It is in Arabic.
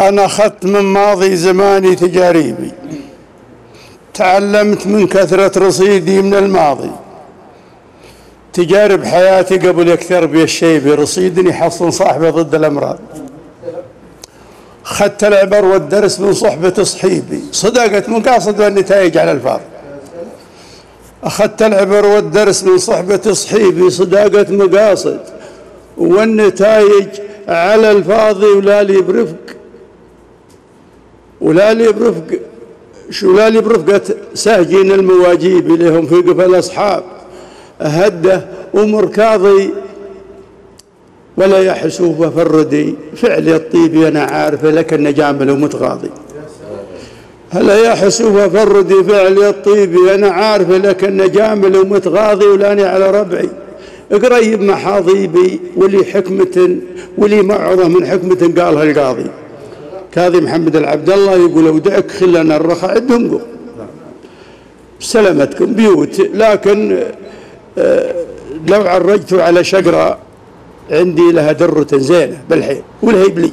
أنا أخذت من ماضي زماني تجاريبي تعلمت من كثرة رصيدي من الماضي. تجارب حياتي قبل يكثر بي الشيء برصيد يحصن صاحبه ضد الأمراض. أخذت العبر والدرس من صحبة صحيبي. صداقة مقاصد والنتائج على الفاظ أخذت العبر والدرس من صحبة صحيبي. صداقة مقاصد والنتائج على الفاضي ولا لي برفق. ولا لي برفق شو لا لي برفقة ساهجين المواجيب لهم في قفل الأصحاب أهده ومركاضي ولا يحسوب فردي فعلي الطيب أنا عارف لكن جامل ومتغاضي هلا يا حسوب فردي فعلي الطيب أنا عارف لكن جامل ومتغاضي ولاني على ربعي قريب محاضيبي ولي حكمة ولي موعظة من حكمة قالها القاضي كاظم محمد العبد الله يقول اودعك خلنا الرخاء عندهم سلامتكم بيوت. لكن آه، لو عرجت على شجرة عندي لها درة زينة بالحين والهيب لي